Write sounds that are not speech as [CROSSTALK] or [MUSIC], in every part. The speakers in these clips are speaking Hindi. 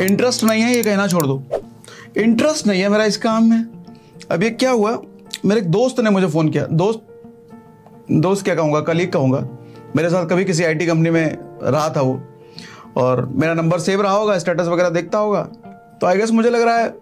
इंटरेस्ट नहीं है, ये कहना छोड़ दो। इंटरेस्ट नहीं है मेरा इस काम में। अब ये क्या हुआ? मेरे एक दोस्त ने मुझे फ़ोन किया। दोस्त दोस्त क्या कहूँगा? कलीग कहूँगा। मेरे साथ कभी किसी आईटी कंपनी में रहा था वो। और मेरा नंबर सेव रहा होगा स्टेटस वगैरह देखता होगा। तो आई गेस मुझे लग रहा है,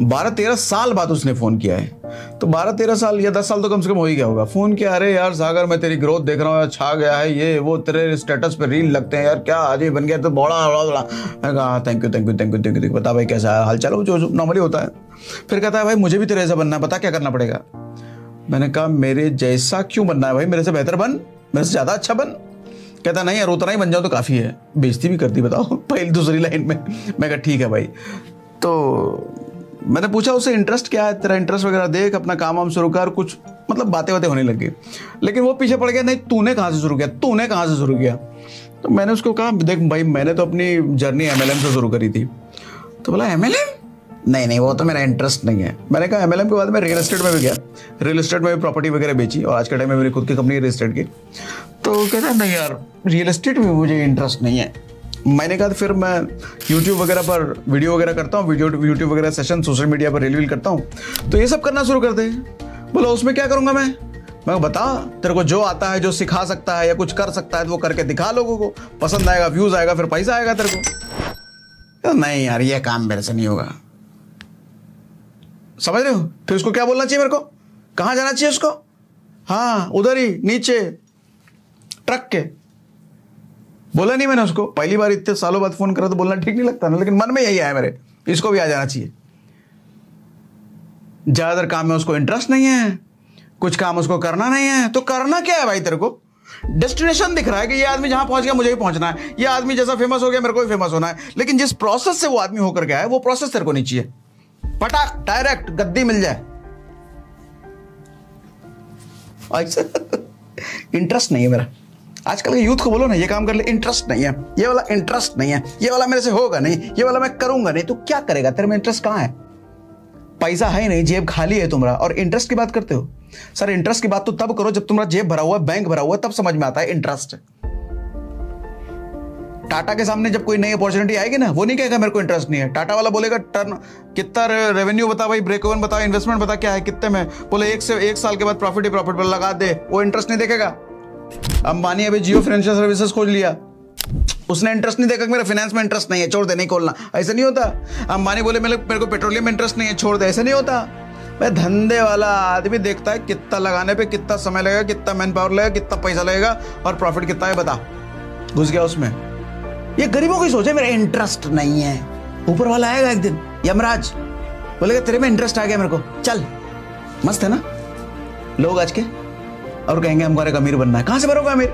बारह तेरह साल बाद उसने फ़ोन किया है। तो बारह, तेरह साल या दस साल तो कम से कम हो ही गया होगा। फ़ोन किया, अरे यार, सागर, मैं तेरी ग्रोथ देख रहा हूँ, यार, छा गया है, ये, वो, तेरे स्टेटस पे रील लगते हैं, यार, क्या आदमी बन गया तो बड़ा बड़ा बड़ा। मैं कहा thank you thank you thank you thank you बता भाई कैसा है हाल चाल जो नॉर्मली होता है। फिर कहता है, भाई, मुझे भी तेरे ऐसा बनना है पता क्या करना पड़ेगा? मैंने कहा, मेरे जैसा क्यों बनना है भाई? मेरे से बेहतर बन, मेरे से ज़्यादा अच्छा बन। कहता, नहीं यार, उतना ही बन जाओ तो काफ़ी है, बेइज्जती भी करती बताओ, [LAUGHS] पहली दूसरी लाइन में। मैं कहा, ठीक है भाई। तो मैंने पूछा उससे इंटरेस्ट क्या है? तेरा इंटरेस्ट वगैरह देख, अपना काम वाम शुरू कर, कुछ मतलब बातें बातें होने लगी लेकिन वो पीछे पड़ गया, नहीं, तूने कहाँ से शुरू किया? तूने कहाँ से शुरू किया? तो मैंने उसको कहा, देख भाई, मैंने तो अपनी जर्नी एमएलएम से शुरू करी थी। तो बोला एम नहीं नहीं, वो तो मेरा इंटरेस्ट नहीं है। मैंने कहा एम के बाद मैं रियल एस्टेट में भी गया। रियल एस्टेट में भी प्रॉपर्टी वगैरह बेची और आज के टाइम में मेरी खुद की कंपनी रियल एस्टेट की। तो कहता, नहीं यार रियल एस्टेट में मुझे इंटरेस्ट नहीं है। मैंने कहा फिर मैं यूट्यूब वगैरह पर वीडियो वगैरह करता हूँ वीडियो यूट्यूब वगैरह सेशन सोशल मीडिया पर रील करता हूँ। तो ये सब करना शुरू कर दे बोला, उसमें क्या करूँगा मैं? मैं बता, तेरे को जो आता है, जो सिखा सकता है या कुछ कर सकता है तो वो करके दिखा लोगों को। पसंद आएगा व्यूज़ आएगा, फिर पैसा आएगा तेरे को। तो नहीं यार, ये काम मेरे से नहीं होगा। समझ रहे हो? फिर उसको क्या बोलना चाहिए मेरे को? कहाँ जाना चाहिए उसको? हाँ उधर ही, नीचे, ट्रक के। बोला नहीं मैंने उसको। पहली बार इतने सालों बाद फ़ोन करा तो बोलना ठीक नहीं लगता ना, लेकिन मन में यही आया मेरे। इसको भी आ जाना चाहिए। ज़्यादातर काम में उसको इंटरेस्ट नहीं है, कुछ काम उसको करना नहीं है। तो करना क्या है भाई तेरे को? डेस्टिनेशन दिख रहा है कि ये आदमी जहाँ पहुँच गया, मुझे भी पहुँचना है। ये आदमी जैसा फ़ेमस हो गया, मेरे को भी फ़ेमस होना है। लेकिन जिस प्रोसेस से वो आदमी होकर गया है, वो प्रोसेस तेरे को नहीं चाहिए। पटाख डायरेक्ट गद्दी मिल जाए। [LAUGHS] इंटरेस्ट नहीं है मेरा। आजकल के यूथ को बोलो ना, ये काम कर ले इंटरेस्ट नहीं है। ये वाला इंटरेस्ट नहीं है। ये वाला मेरे से होगा नहीं। ये वाला मैं करूँगा नहीं तो क्या करेगा? तेरे में इंटरेस्ट कहाँ है? पैसा है नहीं, जेब खाली है तुम्हारा। और इंटरेस्ट की बात करते हो? सर इंटरेस्ट की बात तो तब करो जब तुम्हारा जेब भरा हुआ बैंक भरा हुआ तब समझ में आता है इंटरेस्ट टाटा के सामने जब कोई नई अपॉर्चुनिटी आएगी ना, वो नहीं कहेगा मेरे को इंटरेस्ट नहीं है। टाटा वाला बोलेगा, टर्न, कितना रेवेन्यू बता भाई ब्रेक ओवन बता इन्वेस्टमेंट बता, क्या है, कितने में? बोले, एक से, एक साल के बाद प्रॉफिट ही प्रॉफिट पर लगा दे। वो इंटरेस्ट नहीं देखेगा। अंबानी, अभी जियो फाइनेंशियल सर्विसेज़ खोल लिया। उसने इंटरेस्ट नहीं देखा मेरा फाइनेंस में इंटरेस्ट नहीं है, छोड़ दे, नहीं खोलना। ऐसा नहीं होता। अंबानी बोले, मेरे मेरे को पेट्रोलियम में इंटरेस्ट नहीं है, छोड़ दे। ऐसा नहीं होता। मैं धंधे वाला आदमी देखता है, कितना लगाने पे कितना समय लगेगा, कितना मैन पावर लगेगा, कितना पैसा लगेगा और प्रॉफिट कितना है, बता। घुस गया उसमें। ये गरीबों की सोच मेरा इंटरेस्ट नहीं है। ऊपर वाला आएगा एक दिन, यमराज। बोलेगा, तेरे में इंटरेस्ट आ गया मेरे को। चल। मस्त है ना? लोग आज के और कहेंगे हमको अमीर बनना है। कहाँ से भरोगे अमीर?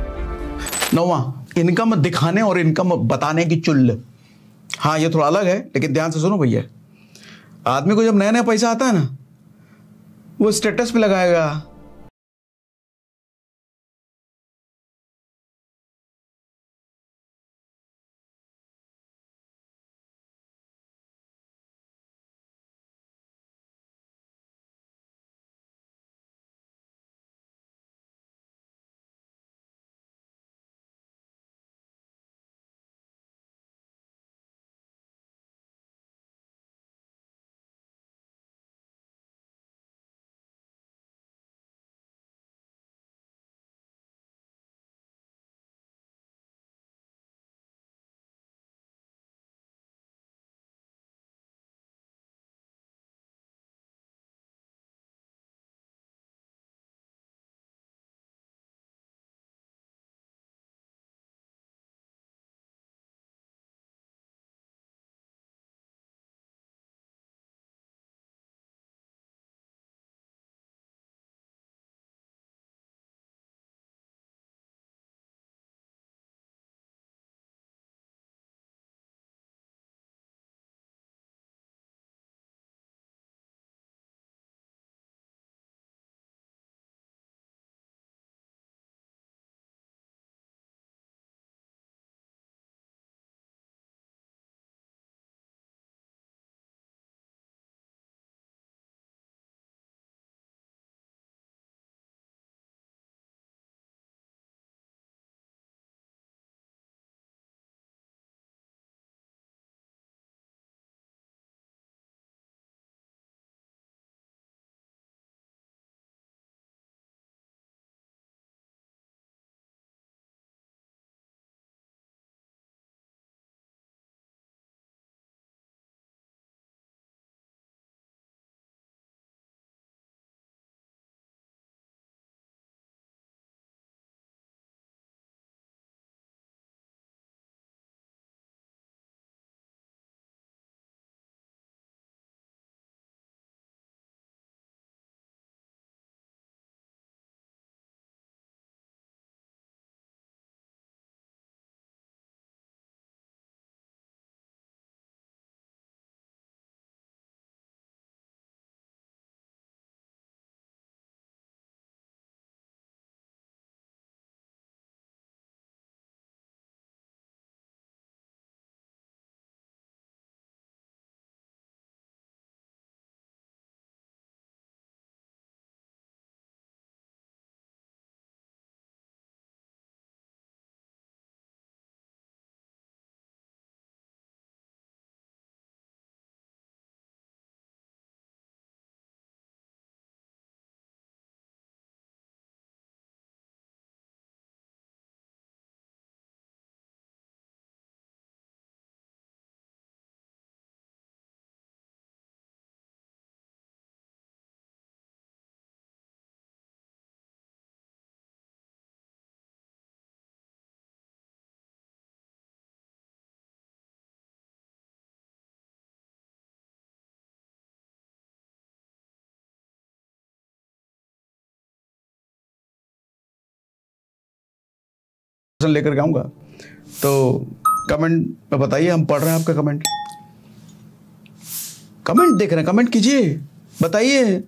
नौवा, इनकम दिखाने और इनकम बताने की चुल्ल। हाँ ये थोड़ा अलग है, लेकिन ध्यान से सुनो भैया। आदमी को जब नया नया पैसा आता है ना, वो स्टेटस पे लगाएगा। पर्सनल लेकर के आऊँगा। तो कमेंट में बताइए, हम पढ़ रहे हैं आपका कमेंट कमेंट देख रहे हैं कमेंट कीजिए, बताइए।